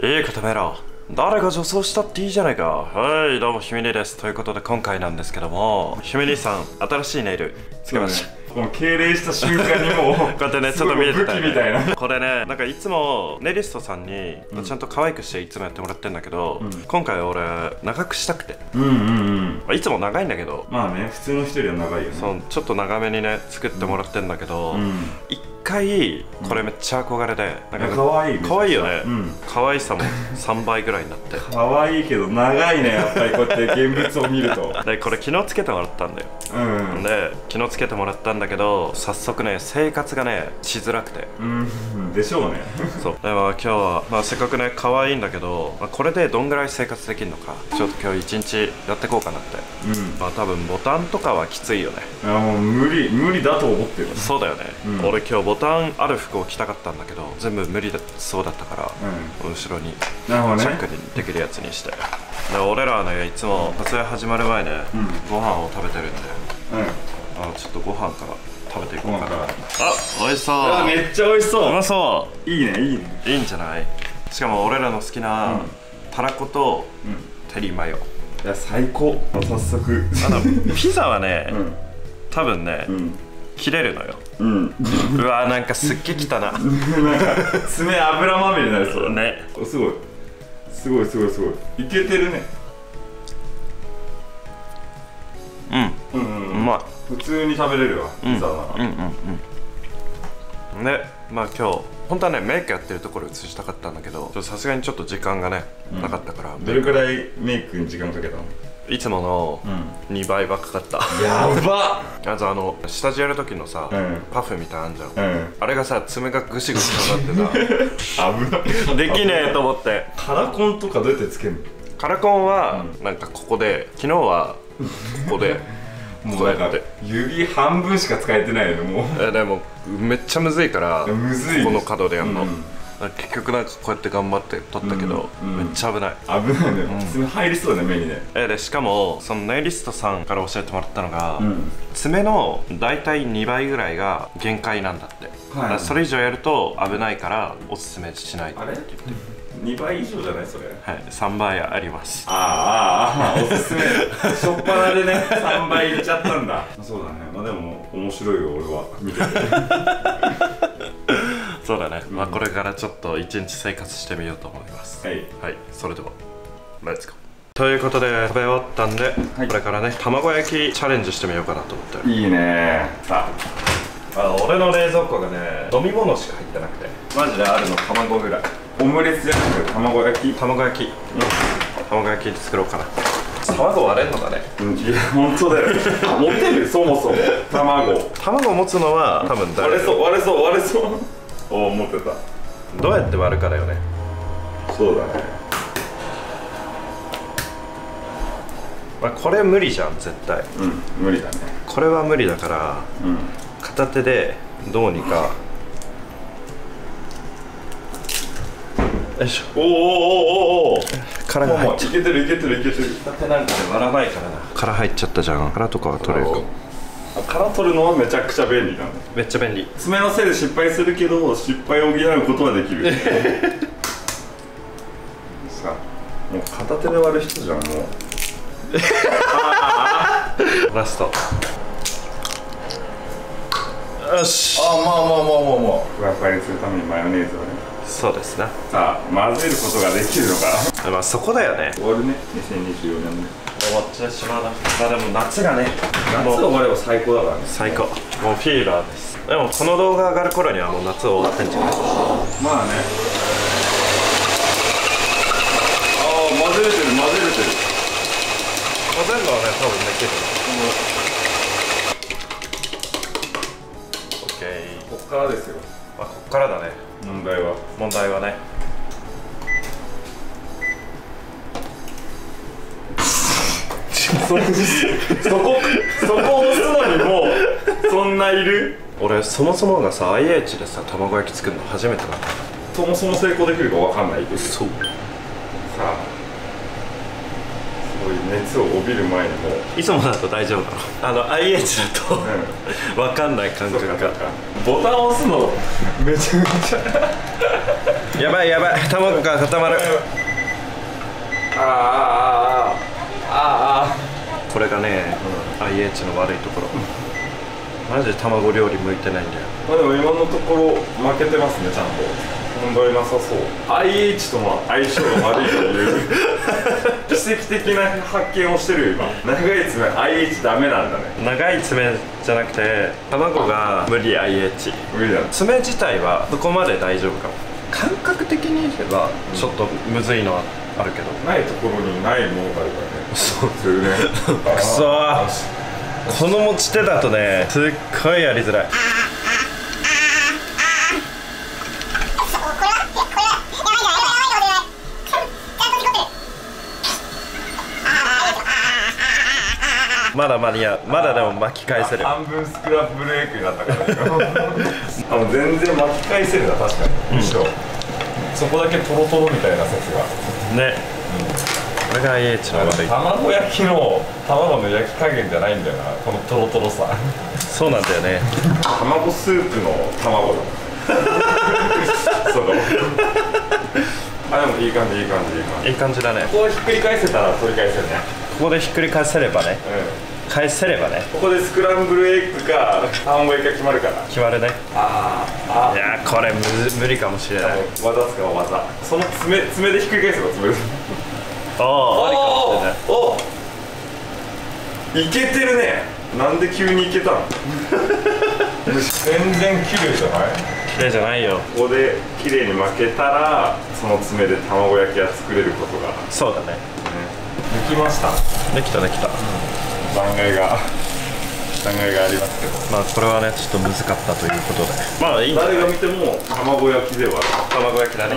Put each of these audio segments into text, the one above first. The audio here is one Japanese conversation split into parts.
いい固めろ誰が女装したっていいじゃないか。はいどうもひめりです。ということで今回なんですけどもひめりさん新しいネイルつけました。もう敬礼した瞬間にもう こうやってねちょっと見えてたよね。みたいな。これねなんかいつもネイリストさんにちゃんと可愛くしていつもやってもらってるんだけど、今回俺長くしたくて。うんうんうん。まあいつも長いんだけど。まあね普通の人よりは長いよね。そうちょっと長めにね作ってもらってんだけど、うん。一回これめっちゃ憧れで、なんいや可愛い可愛いよね、うん。可愛さも3倍ぐらいになって。可愛いけど長いねやっぱりこうやって現物を見ると。でこれ昨日つけてもらったんだよ。うん。で昨日つけてもらったんだけど早速ね生活がねしづらくて。うん。でしょうね。そう。でも今日は、まあ、せっかくね可愛いんだけど、まあ、これでどんぐらい生活できるのか。ちょっと今日一日やっていこうかなって。うん。まあ多分ボタンとかはきついよね。いやもう無理無理だと思ってる。そうだよね、うん。俺今日ボタンある服を着たかったんだけど全部無理だそうだったから、う後ろにチャックにできるやつにして。で俺らはねいつも撮影始まる前ね、うん。ご飯を食べてるんでうん。あちょっとご飯から食べていこうかな。ご飯から。あ美味しそう。あめっちゃ美味しう。そまそう。いいねいいね。いいんじゃない？しかも俺らの好きな、うん。たらことうん。テリーマヨ。いや最高。早速。あのピザはね、うん。多分ね、うん。切れるのようん。うわなんかすっげえきたななんか爪油まみれになりそうだね。おすごい。すごいすごいすごい。いけてるね。うん。うんうまい。普通に食べれるわピザなら。うんうんうん。でまあ今日本当はねメイクやってるところ映したかったんだけどさすがにちょっと時間がね、なかったから。どれくらいメイクに時間かけたの？いつもの2倍はかかった、やば。あとあの下地やる時のさ、うん。パフみたいなのあんじゃん、うん。あれがさ爪がぐしぐしになって危ない。たできねえと思って。カラコンとかどうやってつけるの？カラコンはなんかここで昨日はここで もうなんか指半分しか使えてないよねもう。えでもめっちゃむずいからむずい。この角でやるの、うん結局なんかこうやって頑張って撮ったけど、うんうん。めっちゃ危ない。危ないね。爪入りそうだね目にね。えでしかもそのネイリストさんから教えてもらったのが、ん。爪の大体2倍ぐらいが限界なんだって、だからそれ以上やると危ないからおすすめしないってあれ言って。2倍以上じゃないそれ？はい。3倍あります。ああああおすすめ。しょっぱなでね3倍いっちゃったんだ。そうだね。まあでも面白いよ俺は。見ててそうだね、まあこれからちょっと一日生活してみようと思います。はい。はい。それではレッツゴーということで食べ終わったんで、これからね卵焼きチャレンジしてみようかなと思っていいね。さあ。俺の冷蔵庫がね飲み物しか入ってなくて。マジであるの卵ぐらい。オムレツじゃなくて卵焼き？卵焼き、卵焼き作ろうかな。卵割れんのかね？いや本当だよ。持てる？そもそも。卵。卵持つのは多分割れそう割れそう割れそうおお持ってた。どうやって割るかだよね。そうだね。まあこれ無理じゃん絶対。うん無理だね。これは無理だからうん。片手でどうにか。よいしょ。おおおおおお殻が入っちゃいけてるいけてるいけてる。片手なんかで割らないからな。殻入っちゃったじゃん。殻とかは取れるか殻取るのはめちゃくちゃ便利なんだめっちゃ便利。爪のせいで失敗するけど失敗を補うことはできる。さもう片手で割る人じゃんもう。ラスト。よし。あまあまあまあまあまあ。ふわふわにするためにマヨネーズをね。そうですねさあ混ぜることができるのか。まあそこだよね。終わるね。2024年ね終わっちゃしまうな。まあでも夏がね夏終われば最高だからね。最高。もうフィーラーです。でもこの動画上がる頃にはもう夏終わってんじゃない？まあね。ああ混ぜれてる混ぜれてる。混ぜるのはね多分できるオッケー。こっからですよ。まあこっからだね。問題は。問題はねそこそこ押すのにもうそんないる？俺そもそもがさ IH でさ卵焼き作るの初めてだった。そもそも成功できるかわかんないけど。さそう。あすごいこういう熱を帯びる前にも。ういつもだと大丈夫なの？あの IH だと、分かんない感覚が。ボタンを押すのめちゃめちゃ。やばいやばい。卵が固まる。あああああこれがね、IH の悪いところ、マジで卵料理向いてないんだよ。まあでも今のところ負けてますねちゃんと。問題なさそう。IH との相性が悪いという。奇跡的な発見をしてるよ今。長い爪 IH ダメなんだね。長い爪じゃなくて卵が無理 IH 無理だ爪自体はそこまで大丈夫かも。感覚的に言えばちょっとむずいのはあるけど、ないところにないものがあるからねそうそういうね。くそーこの持ち手だとねすっごいやりづらい。まだ間に合う。まだでも巻き返せる。半分スクラップブレークになったからあの全然巻き返せるな確かに、むしろそこだけトロトロみたいな説が。ね、これが IH の悪い卵焼きの卵の焼き加減じゃないんだよな。このトロトロさ。そうなんだよね。卵スープの卵。だ そうだあでもいい感じいい感じいい感じ。いい感じだね。ここをひっくり返せたら取り返せるね。ここでひっくり返せればね。うん。返せればね。ここでスクランブルエッグか卵焼きが決まるから。決まるね。あーあいやーこれむず無理かもしれない。技使おう技。その爪爪でひっくり返せば爪であああいおお。いけてるね。なんで急にいけたの全然綺麗じゃない？綺麗じゃないよ。ここで綺麗に負けたらその爪で卵焼きが作れることが、ね、そうだね。できました？できたできた。残骸が残骸がありますけど。まあこれはねちょっと難かったということで。まあいいんじゃない？誰が見ても卵焼きでは卵焼きだね、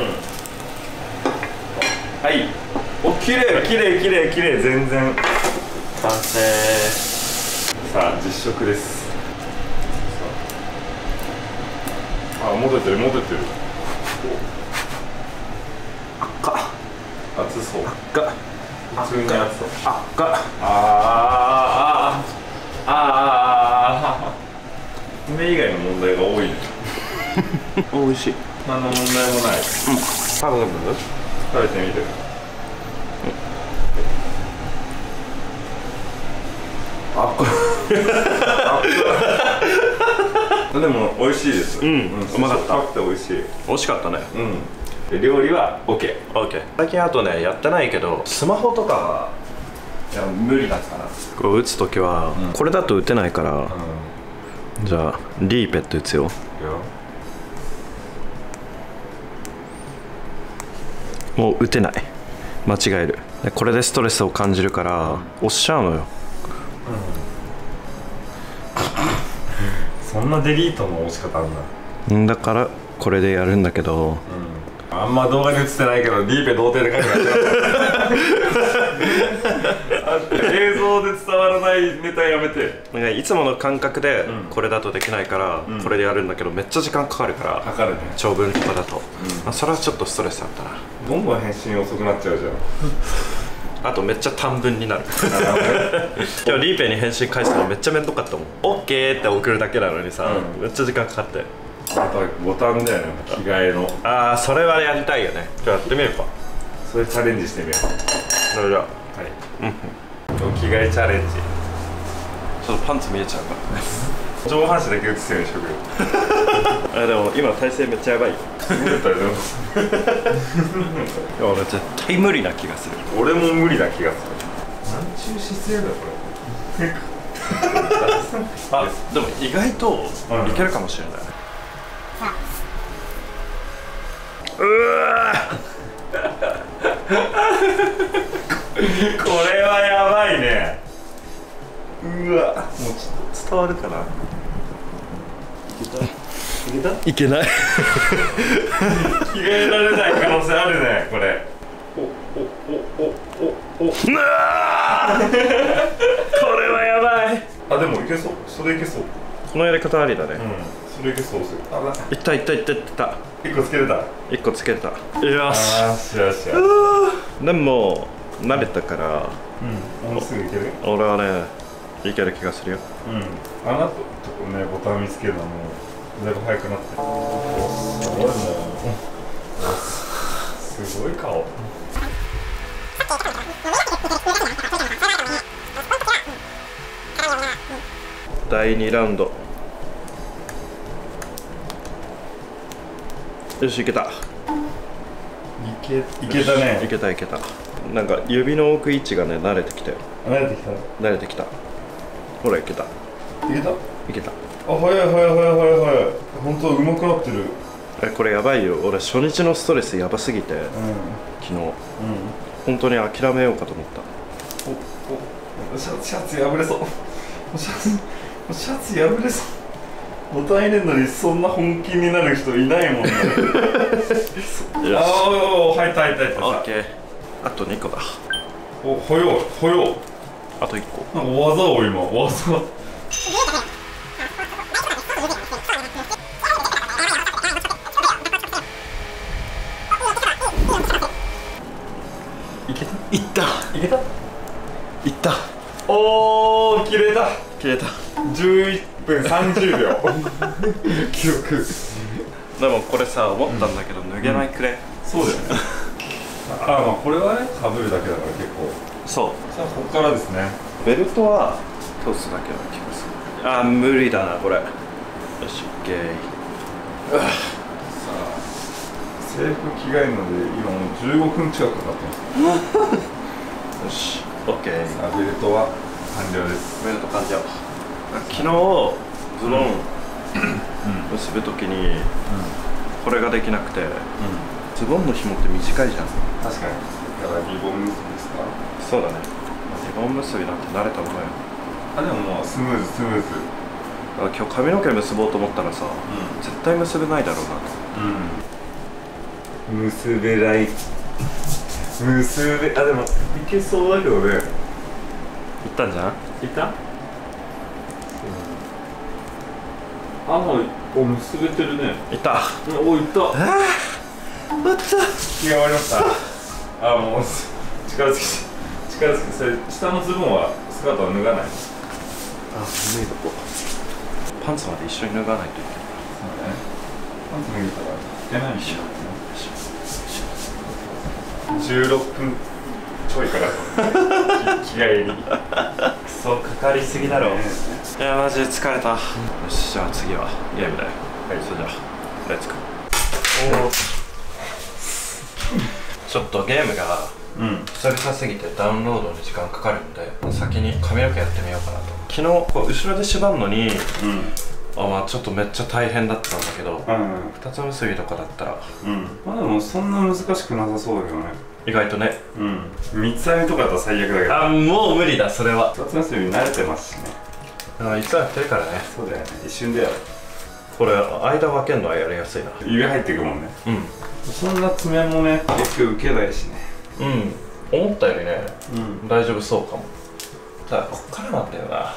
はいお綺麗。綺麗綺麗綺麗全然。完成。さあ実食です。あ戻ってる戻ってる。赤熱そう。赤普通に熱そう。赤あーあーあー。あー。あー爪以外の問題が多いね。美味しい。何の問題もない。食べる？食べてみてでも美味しいです。うんうまかった。美味しい。美味しかったね。うん。で料理は OK OK 最近あとねやってないけどスマホとかはいや無理だったな。こう打つ時は、これだと打てないから、うじゃあリーペット打つよ。もう打てない。間違える。でこれでストレスを感じるから押しちゃうのよそんなデリートの押し方あんだ。んだからこれでやるんだけど。あんま動画に映ってないけどリーペ童貞で書いてある映像で伝わらないネタやめて。いつもの感覚でこれだとできないから、これでやるんだけどめっちゃ時間かかるからかかるね。長文とかだと、あそれはちょっとストレスだったな。どんどん返信遅くなっちゃうじゃんあとめっちゃ短文になる。今日リーペイに返信返すのめっちゃ面倒かったもん。OK って送るだけなのにさ、うん。めっちゃ時間かかって。あとボタンだよね着替えの。ああそれはやりたいよね。じゃあやってみるか。それチャレンジしてみよう。それじゃあ。はい。着替えチャレンジ。ちょっとパンツ見えちゃうから上半身だけ映すようにしとくよ あでも今体勢めっちゃやばいよ。俺絶対無理な気がする。俺も無理な気がする。なんちゅう姿勢だこれ。あでも意外とうん。いけるかもしれない、うわ。これはやばいね。うわ。もうちょっと伝わるかないけない。着替えられない可能性あるねこれ。おおおおおおうわーこれはやばいあでもいけそうそれいけそうこのやり方ありだね、うんそれいけそうですよいったいったいったいった一個つけれた一個つけたよしよしよでも慣れたからうんもうすぐいける俺はねいける気がするようんあなたとこねボタン見つけるのはもうだいぶ早くなってるすごいもうすごい顔第2ラウンド。よしいけた。いけいけたいねけたいけた。なんか指の置く位置がね慣れてきたよ。慣れてきた。い慣れてきた。ほらいけた。けた？あいけた早い早い早い早い早い本当上手くなってる。えこれやばいよ。俺初日のストレスやばすぎてうん。昨日。うん。本当に諦めようかと思った。おおシャツシャツ破れそう。シャツシャツ破れそう。ボタン入れるのにそんな本気になる人いないもんね。ああ入った入った入った。オッケー。あと2個だ。お早い早い。あと1個。なんか技を今技いけたいったいけた？いった。おー切れた。切れた。11分30秒。記録。でもこれさ思ったんだけど、脱げないくれ、そうだよね。ああまあこれはねかぶるだけだから結構。そう。さあここからですね。ベルトは通すだけな気がする。あー無理だなこれ。よしオッケー。さあ制服着替えるので今もう15分近くかかってます よし。オッケーさあベルトは完了です。ベルト完了。昨日ズボン結ぶときにこれができなくて。ズボンの紐って短いじゃん。確かに。だからリボン結びですか？そうだね。リボン結びなんて慣れたものよ。あでももうスムーズスムーズ。あ今日髪の毛結ぼうと思ったらさ、絶対結べないだろうなと。うん。結べない結べあでもいけそうだけどね。言ったんじゃんい？た？あもうお結べてるね。いった。おいった。ああた気が終わりました。あもう力尽きて力尽きて。それ下のズボンはスカートは脱がない？あ脱いどこう。パンツまで一緒に脱がないといけない。そうね。パンツ脱げたらいけないでしょ16分ちょいから。気気合いに。そうかかりすぎだろ。ね。いやマジで疲れた。よしじゃあ次は。ゲームだよ。はい。それじゃあレッツゴー。ちょっとゲームがうん。久々すぎてダウンロードに時間かかるんで先に髪の毛やってみようかなと。昨日こう後ろで縛るのにうんあまあちょっとめっちゃ大変だったんだけどうん。二つ結びとかだったら。うん。まあでもそんな難しくなさそうだけどね。意外とね。うん。三つ編みとかだったら最悪だけど。あもう無理だそれは。二つ結び慣れてますしね。あいつはやってるからね。そうだよね。一瞬だよ。これ間分けるのはやりやすいな。指入っていくもんね。うん。そんな爪もね結局受けないしね。うん。思ったよりねうん。大丈夫そうかも。ただこっからなんだよな。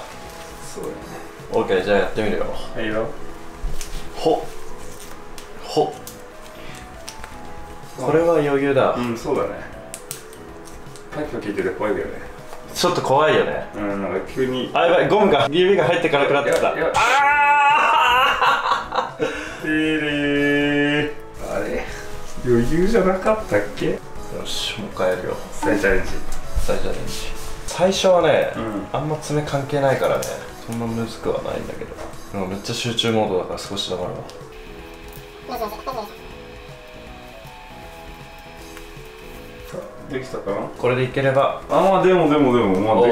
そうだよね OK じゃあやってみるよ。はいよ。ほ。ほ。これは余裕だ。うんそうだね。てて怖いけどね。ちょっと怖いよね。うんなんか急に。あやばいゴムが指が入ってからくなってきたあてれ ー。あれ？余裕じゃなかったっけ？ーよしもう一回やるよ。再チャレンジ。最初はレンジ。最初はね、うん。あんま爪関係ないからねそんなむずくはないんだけど。でもめっちゃ集中モードだから少し黙るわ。できたかな？これでいければ。あまあでもでもでもまあで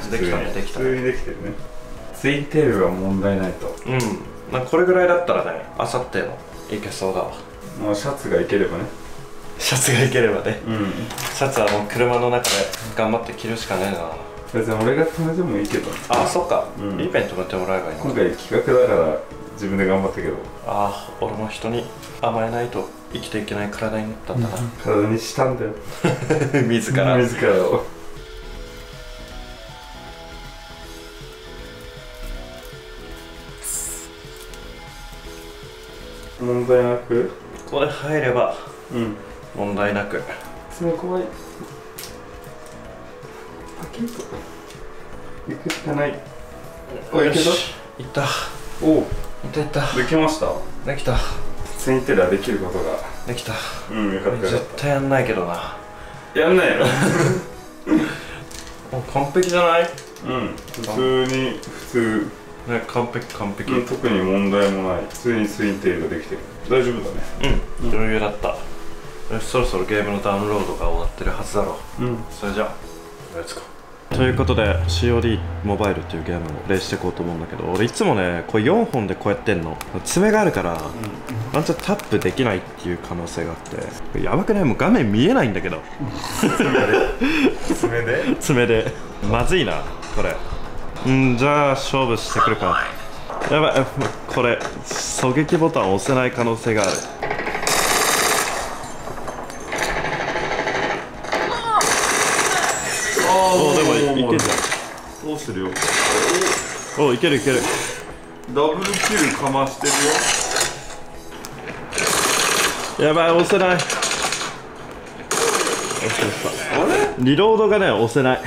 きてねできたね普通にできたね。普通にできてるね。ツインテールは問題ないと。うんまあこれぐらいだったらねあさってもいけそうだわ。まあシャツがいければね。シャツがいければね。うん。シャツはもう車の中で頑張って着るしかねえな別に俺が止めてもいいけど。あそっか、うん。いいペン止めてもらえばいいの。今回企画だから自分で頑張ったけど。ああ俺も人に甘えないと生きていけない体になったんだな、体にしたんだよ。自ら。自らを。問題なく？これ入ればうん。問題なく。爪怖い行くしかない。おいけた？いった。おおいったいった。できました？できた。ツインテールはできることが。できた。うんよかったよ絶対やんないけどな。たやんないの？もう完璧じゃない？うん。普通に普通。ね完璧完璧。うん特に問題もない。普通にツインテールができてる。大丈夫だね。うん。余裕だった。よしそろそろゲームのダウンロードが終わってるはずだろ。ううん。それじゃあレッツゴーということで COD モバイルっていうゲームをプレイしていこうと思うんだけど俺いつもねこれ4本でこうやってんの。爪があるから、ワンチャンタップできないっていう可能性があって。やばくない？もう画面見えないんだけど。爪で？爪で。まずいなこれ。うんじゃあ勝負してくるか。やばいこれ狙撃ボタン押せない可能性があるあおでもいいけるじどうしてるよ。ゃんおいけるいける。ダブルキルかましてるよ。やばい押せない。押せたあれ？リロードがね押せない。致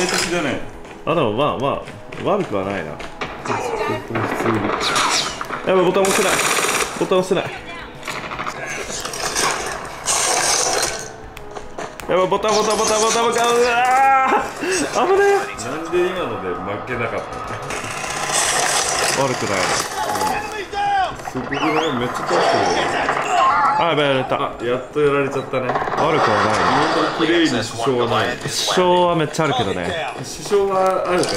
命的じゃね？あでもまあまあ悪くはないな。普通に。やばいボタン押せない。ボタン押せないやばいボタンボタンボタンボタンボタンうわー危ねえ。なんで今ので負けなかった悪くない。すごくないめっちゃ倒してあやばいやられた。るやっとやられちゃったね。悪くは綺麗に支障はないない支障はめっちゃあるけどね。支障はあるか。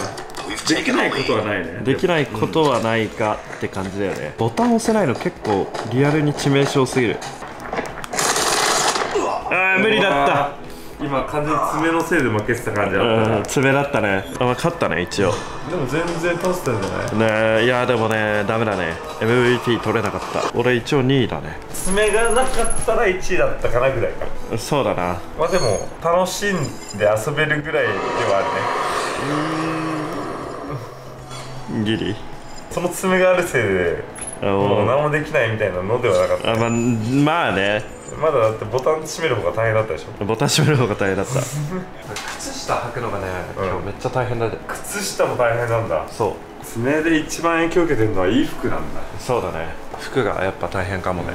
できないことはないね。できないことはないかって感じだよね、ボタン押せないの結構リアルに致命傷すぎるあー無理だった。今完全に爪のせいで負けてた感じあった。うん爪だったね。あまあ勝ったね一応。でも全然倒せたんじゃない？ねいやでもねダメだね。MVP 取れなかった。俺一応2位だね。爪がなかったら1位だったかなぐらいか。そうだな。まあでも楽しんで遊べるぐらいではあるね。ギリ？その爪があるせいであもう何もできないみたいなのではなかった。あまあまあね。まだだってボタン閉める方が大変だったでしょ。ボタン閉める方が大変だった。靴下履くのがね、うん。今日めっちゃ大変だ。ね靴下も大変なんだ。そう。爪で一番影響受けてるのはいい服なんだ。そうだね。服がやっぱ大変かもね、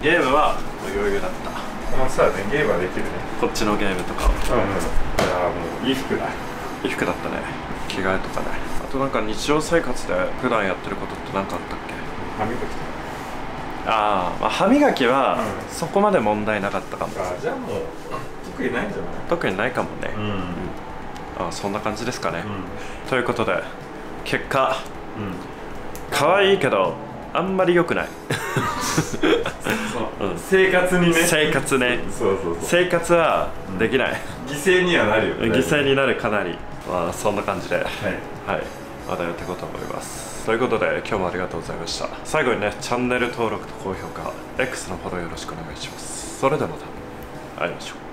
ゲームは余裕だった。まあそうだねゲームはできるね。こっちのゲームとかうんうん。いやもういい服だ。衣服だったね。着替えとかね。あとなんか日常生活で普段やってることって何かあったっけ？歯磨きあー、まあ歯磨きはうん。そこまで問題なかったかも、あじゃあもう特にないんじゃない？特にないかもね、ん。あそんな感じですかね、うということで結果んうん。可愛いけどあんまり良くない。そう。うん。生活にね。生活ね。そうそうそう。生活はできない、犠牲にはなるよ犠牲になるかなり。まあそんな感じで。はい。はいまたやっていこうと思います。ということで今日もありがとうございました。最後にねチャンネル登録と高評価 X のフォローよろしくお願いします。それではまた。会いましょう。